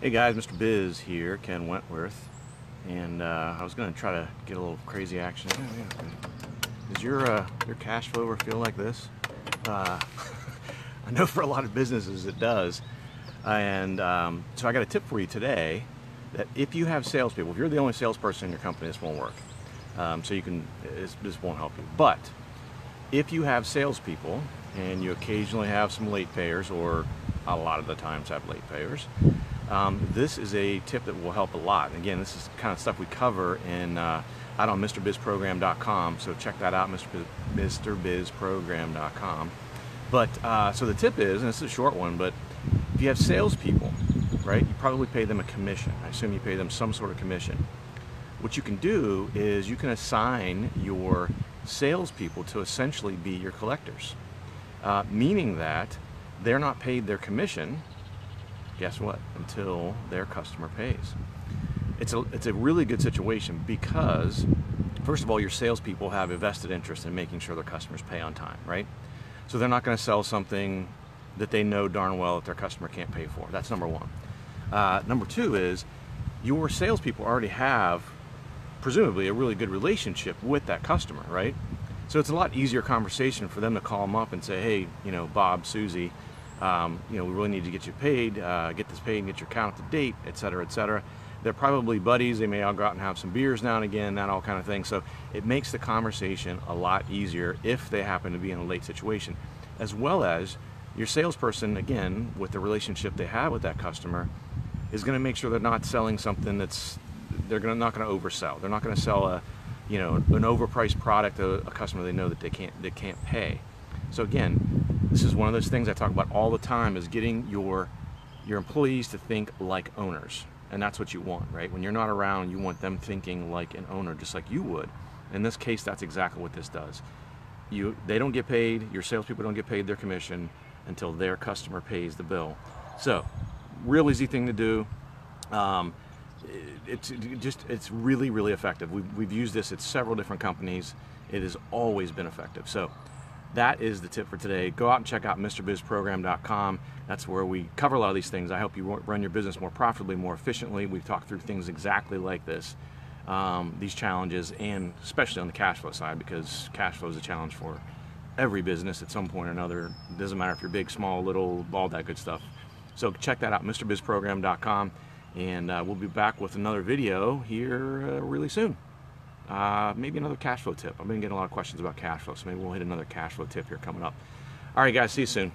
Hey guys, Mr. Biz here, Ken Wentworth, and uh, I was going to try to get a little crazy action. Yeah, yeah. Does your uh, your cash flow ever feel like this? Uh, I know for a lot of businesses it does, and um, so I got a tip for you today that if you have salespeople, if you're the only salesperson in your company, this won't work. Um, so you can this, this won't help you. But if you have salespeople and you occasionally have some late payers, or a lot of the times have late payers um, this is a tip that will help a lot. Again, this is kind of stuff we cover in uh, out on MrBizProgram.com, so check that out, MrBizProgram.com. But uh, so the tip is, and this is a short one, but if you have salespeople, right, you probably pay them a commission. I assume you pay them some sort of commission. What you can do is you can assign your salespeople to essentially be your collectors, uh, meaning that they're not paid their commission guess what? Until their customer pays. It's a, it's a really good situation because, first of all, your salespeople have a vested interest in making sure their customers pay on time, right? So they're not going to sell something that they know darn well that their customer can't pay for. That's number one. Uh, number two is your salespeople already have, presumably, a really good relationship with that customer, right? So it's a lot easier conversation for them to call them up and say, hey, you know, Bob, Susie, um, you know, we really need to get you paid, uh, get this paid and get your account up to date, et cetera, et cetera. They're probably buddies. They may all go out and have some beers now and again, that all kind of thing. So it makes the conversation a lot easier if they happen to be in a late situation, as well as your salesperson, again, with the relationship they have with that customer, is going to make sure they're not selling something that's they're gonna, not going to oversell. They're not going to sell a, you know, an overpriced product to a customer they know that they can't they can't pay. So again, this is one of those things I talk about all the time is getting your your employees to think like owners. And that's what you want, right? When you're not around, you want them thinking like an owner, just like you would. In this case, that's exactly what this does. You, they don't get paid, your salespeople don't get paid their commission until their customer pays the bill. So, real easy thing to do. Um, it's just it's really really effective. We've, we've used this at several different companies. It has always been effective. So that is the tip for today. Go out and check out MrBizProgram.com. That's where we cover a lot of these things. I help you run your business more profitably, more efficiently. We've talked through things exactly like this, um, these challenges, and especially on the cash flow side, because cash flow is a challenge for every business at some point or another. It doesn't matter if you're big, small, little, all that good stuff. So check that out, MrBizProgram.com, and uh, we'll be back with another video here uh, really soon. Uh, maybe another cash flow tip. I've been getting a lot of questions about cash flow, so maybe we'll hit another cash flow tip here coming up. All right, guys, see you soon.